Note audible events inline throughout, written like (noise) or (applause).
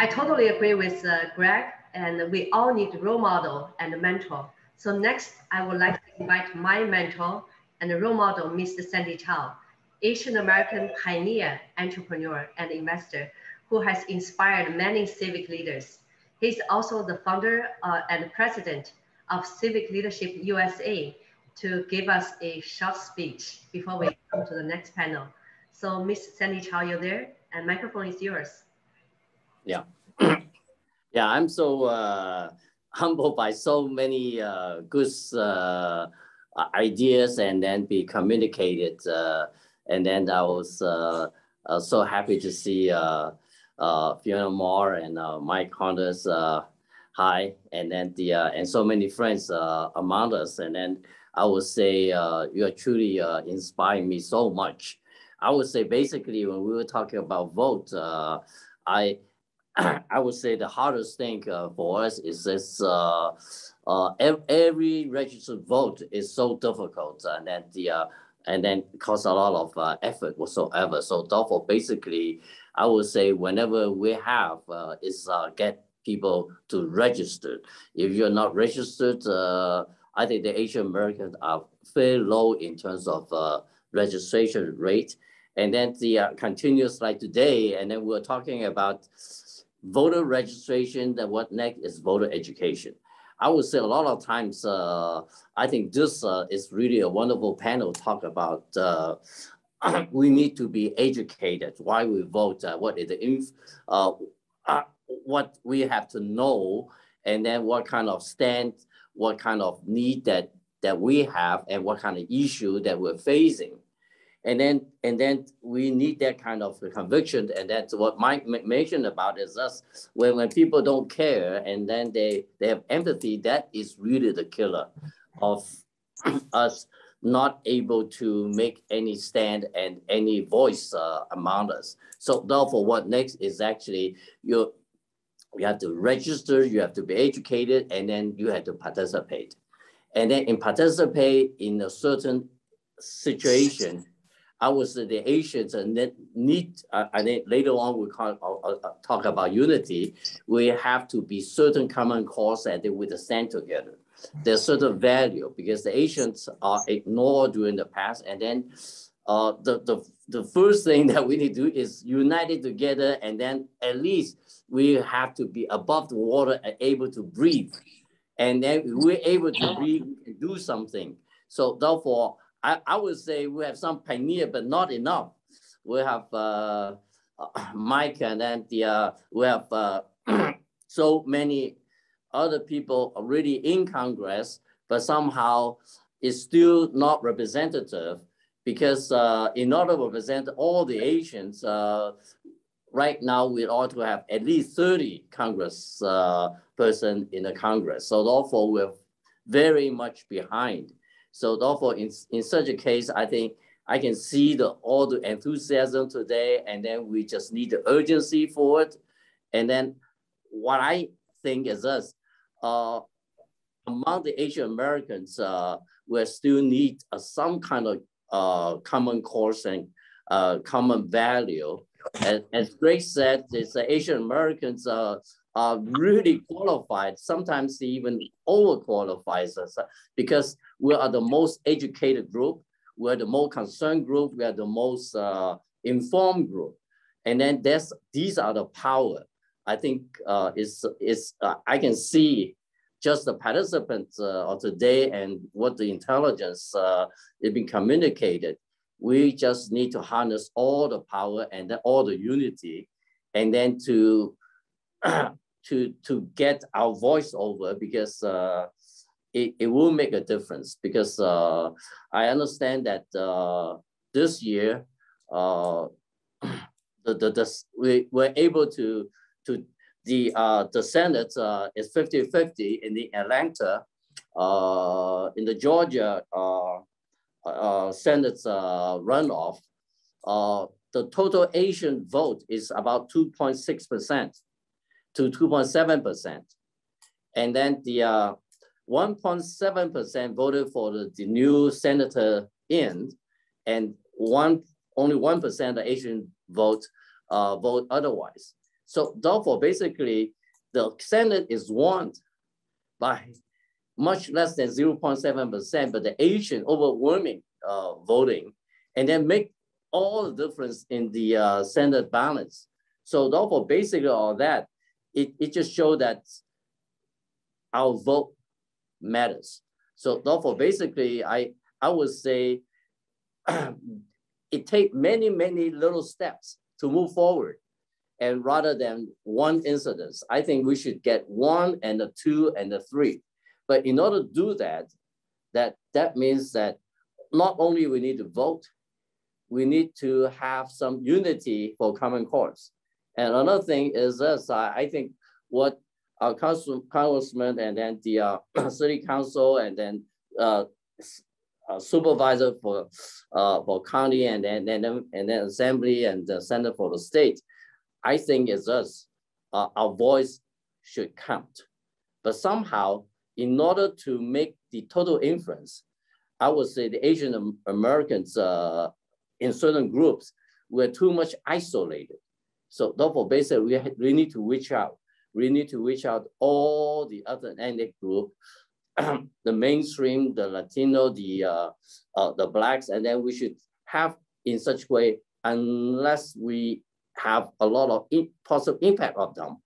I totally agree with uh, Greg, and we all need role model and mentor. So next, I would like to invite my mentor and role model, Mr. Sandy Chau, Asian American pioneer, entrepreneur, and investor who has inspired many civic leaders. He's also the founder uh, and president of Civic Leadership USA to give us a short speech before we come to the next panel. So Ms. Sandy Chau, you're there and microphone is yours. Yeah. Yeah, I'm so uh, humbled by so many uh, good uh, ideas and then be communicated. Uh, and then I was uh, uh, so happy to see Fiona Ma and Mike Connors hi, and then the and so many friends among us. And then I would say you are truly inspiring me so much. I would say basically when we were talking about vote, I (coughs) I would say the hardest thing uh, for us is this, uh, uh, every registered vote is so difficult and then the, uh, and then costs a lot of uh, effort whatsoever. So therefore, basically, I would say whenever we have uh, is get people to register. If you're not registered, I think the Asian Americans are very low in terms of registration rate. And then the continuous like today, and then we're talking about voter registration, then what next is voter education. I would say a lot of times, uh, I think this uh, is really a wonderful panel talk about uh, (clears throat) we need to be educated, why we vote, uh, what is the inf uh, uh, what we have to know, and then what kind of stand, what kind of need that, that we have, and what kind of issue that we're facing. And then, and then we need that kind of conviction. And that's what Mike mentioned about is us when, when people don't care and then they, they have empathy, that is really the killer of (clears throat) us not able to make any stand and any voice uh, among us. So therefore what next is actually you you have to register, you have to be educated, and then you have to participate. And then in participate in a certain situation, I was the Asians and then need, uh, and then later on we can uh, uh, talk about unity. We have to be certain common cause that they would stand together. There's certain value because the Asians are ignored during the past. And then uh, the, the, the first thing (laughs) that we need to do is unite it together. And then at least we have to be above the water and able to breathe. And then we're able to breathe and do something. So therefore, I, I would say we have some pioneer, but not enough. We have uh, (clears throat) Mike and then the, uh, we have uh, (clears throat) so many other people already in Congress, but somehow it's still not representative because uh, in order to represent all the Asians, uh, right now we ought to have at least 30 Congress uh, person in the Congress. So therefore we're very much behind. So therefore, in, in such a case, I think I can see the all the enthusiasm today, and then we just need the urgency for it. And then what I think is this, uh, among the Asian Americans, uh, we still need uh, some kind of uh, common course and uh, common value. And as Grace said, it's the Asian Americans uh, are really qualified, sometimes they even overqualified us because we are the most educated group, we're the most concerned group, we are the most uh, informed group. And then that's, these are the power. I think uh, is, is uh, I can see just the participants uh, of today and what the intelligence uh, is being communicated. We just need to harness all the power and all the unity and then to (clears throat) to to get our voice over because uh, it, it will make a difference because uh, I understand that uh, this year uh, (clears throat) the, the, the we were able to to the uh, the Senate uh, is 50-50 in the Atlanta uh, in the Georgia uh, uh, Senate uh, runoff. Uh, the total Asian vote is about 2.6 percent to 2.7%. And then the 1.7% uh, voted for the, the, new senator in, and one only 1% of Asian vote uh, vote otherwise. So therefore, basically, the Senate is won by much less than 0.7%, but the Asian overwhelming uh, voting, and then make all the difference in the uh, Senate balance. So therefore, basically all that, it, it just showed that our vote matters. So therefore, basically, I, I would say (clears throat) it takes many, many little steps to move forward. And rather than one incident, I think we should get one and the two and the three. But in order to do that, that, that means that not only we need to vote, we need to have some unity for common cause. And another thing is this, I, think what our council, congressman and then the uh, (clears throat) city council and then uh, uh, supervisor for uh, for county and then and then and then assembly and the center for the state, I think is us. Uh, our voice should count, but somehow in order to make the total influence, I would say the Asian Americans uh, in certain groups were too much isolated. So therefore, basically, we, we need to reach out. We need to reach out all the other ethnic group, (clears throat) the mainstream, the Latino, the uh, uh, the blacks, and then we should have in such way, unless we have a lot of in, positive impact of them,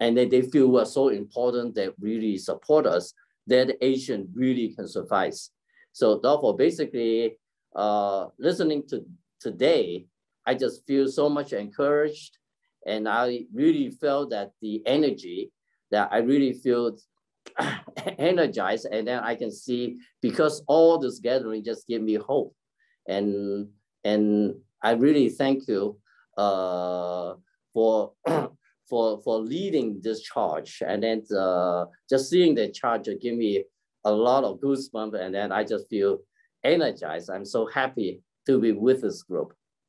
and then they feel we're so important that really support us, that Asian really can suffice. So therefore, basically, uh, listening to today, I just feel so much encouraged. And I really felt that the energy that I really feel (clears throat) energized. And then I can see because all this gathering just give me hope. And, and I really thank you uh, for, (clears throat) for, for leading this charge. And then uh, just seeing the charge give me a lot of goosebumps. And then I just feel energized. I'm so happy to be with this group.